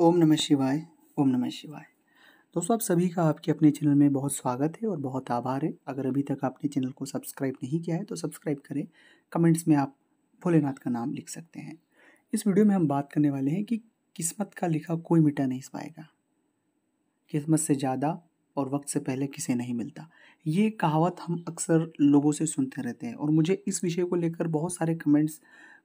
ओम नमः शिवाय, ओम नमः शिवाय। दोस्तों, आप सभी का आपके अपने चैनल में बहुत स्वागत है और बहुत आभार है। अगर अभी तक आपने चैनल को सब्सक्राइब नहीं किया है तो सब्सक्राइब करें। कमेंट्स में आप भोलेनाथ का नाम लिख सकते हैं। इस वीडियो में हम बात करने वाले हैं कि किस्मत का लिखा कोई मिटा नहीं पाएगा। किस्मत से ज़्यादा और वक्त से पहले किसे नहीं मिलता। ये कहावत हम अक्सर लोगों से सुनते रहते हैं और मुझे इस विषय को लेकर बहुत सारे कमेंट्स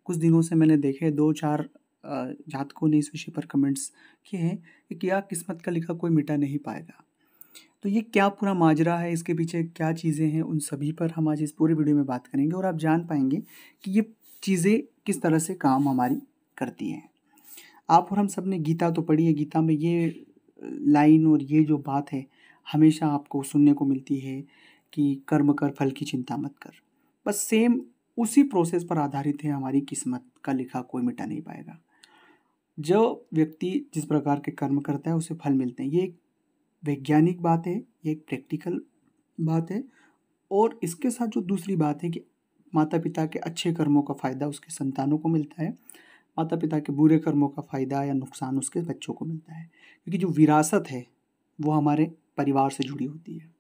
कुछ दिनों से मैंने देखे, दो चार जातकों ने इस विषय पर कमेंट्स किए हैं कि क्या किस्मत का लिखा कोई मिटा नहीं पाएगा। तो ये क्या पूरा माजरा है? इसके पीछे क्या चीज़ें हैं? उन सभी पर हम आज इस पूरे वीडियो में बात करेंगे और आप जान पाएँगे कि ये चीज़ें किस तरह से काम हमारी करती हैं। आप और हम सबने गीता तो पढ़ी है। गीता में ये लाइन और ये जो बात है, हमेशा आपको सुनने को मिलती है कि कर्म कर, फल की चिंता मत कर। बस सेम उसी प्रोसेस पर आधारित है हमारी किस्मत का लिखा कोई मिटा नहीं पाएगा। जो व्यक्ति जिस प्रकार के कर्म करता है, उसे फल मिलते हैं। ये एक वैज्ञानिक बात है, ये एक प्रैक्टिकल बात है और इसके साथ जो दूसरी बात है कि माता पिता के अच्छे कर्मों का फ़ायदा उसके संतानों को मिलता है माता पिता के बुरे कर्मों का फ़ायदा या नुकसान उसके बच्चों को मिलता है। क्योंकि जो विरासत है, वो हमारे परिवार से जुड़ी होती है।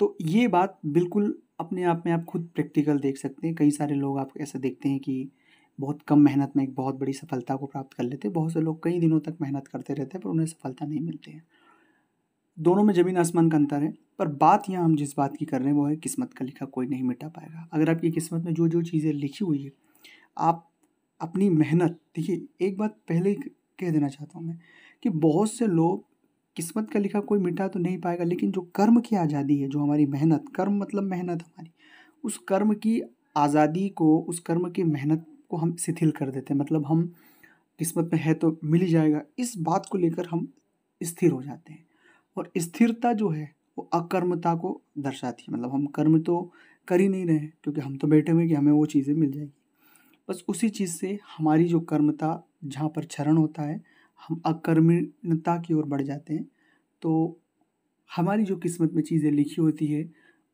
तो ये बात बिल्कुल अपने आप में आप खुद प्रैक्टिकल देख सकते हैं। कई सारे लोग आप ऐसा देखते हैं कि बहुत कम मेहनत में एक बहुत बड़ी सफलता को प्राप्त कर लेते हैं। बहुत से लोग कई दिनों तक मेहनत करते रहते हैं, पर उन्हें सफलता नहीं मिलती है। दोनों में ज़मीन आसमान का अंतर है, पर बात यहाँ हम जिस बात की कर रहे हैं वो है किस्मत का लिखा कोई नहीं मिटा पाएगा। अगर आपकी किस्मत में जो जो चीज़ें लिखी हुई है, आप अपनी मेहनत, देखिए, एक बात पहले कह देना चाहता हूँ मैं कि बहुत से लोग किस्मत का लिखा कोई मिटा तो नहीं पाएगा, लेकिन जो कर्म की आज़ादी है, जो हमारी मेहनत, कर्म मतलब मेहनत हमारी, उस कर्म की आज़ादी को, उस कर्म की मेहनत को हम शिथिल कर देते हैं। मतलब हम किस्मत में है तो मिल ही जाएगा। इस बात को लेकर हम स्थिर हो जाते हैं और स्थिरता जो है, वो अकर्मता को दर्शाती है। मतलब हम कर्म तो कर ही नहीं रहे हैं, क्योंकि हम तो बैठे हुए कि हमें वो चीज़ें मिल जाएगी। बस उसी चीज़ से हमारी जो कर्मता, जहाँ पर क्षरण होता है, हम अकर्मणता की ओर बढ़ जाते हैं। तो हमारी जो किस्मत में चीज़ें लिखी होती है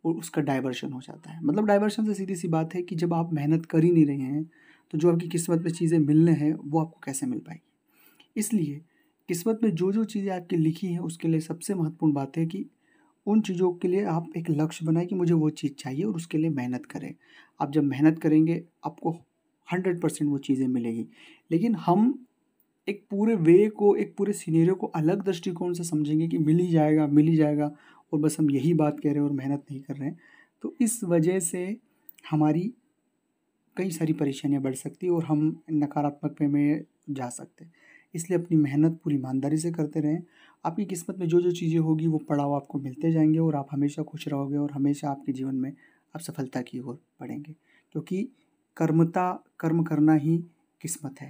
और उसका डाइवर्शन हो जाता है। मतलब डाइवर्शन से सीधी सी बात है कि जब आप मेहनत कर ही नहीं रहे हैं तो जो आपकी किस्मत में चीज़ें मिलने हैं, वो आपको कैसे मिल पाएगी? इसलिए किस्मत में जो जो चीज़ें आपकी लिखी हैं, उसके लिए सबसे महत्वपूर्ण बात है कि उन चीज़ों के लिए आप एक लक्ष्य बनाएँ कि मुझे वो चीज़ चाहिए और उसके लिए मेहनत करें। आप जब मेहनत करेंगे, आपको हंड्रेड परसेंट वो चीज़ें मिलेगी। लेकिन हम एक पूरे वे को, एक पूरे सीनेरियो को अलग दृष्टिकोण से समझेंगे कि मिल ही जाएगा, मिल ही जाएगा और बस हम यही बात कह रहे हैं और मेहनत नहीं कर रहे हैं। तो इस वजह से हमारी कई सारी परेशानियाँ बढ़ सकती और हम नकारात्मक पे में जा सकते हैं। इसलिए अपनी मेहनत पूरी ईमानदारी से करते रहें। आपकी किस्मत में जो जो चीज़ें होगी, वो पड़ाव आपको मिलते जाएँगे और आप हमेशा खुश रहोगे और हमेशा आपके जीवन में आप सफलता की ओर बढ़ेंगे। क्योंकि कर्मता, कर्म करना ही किस्मत है।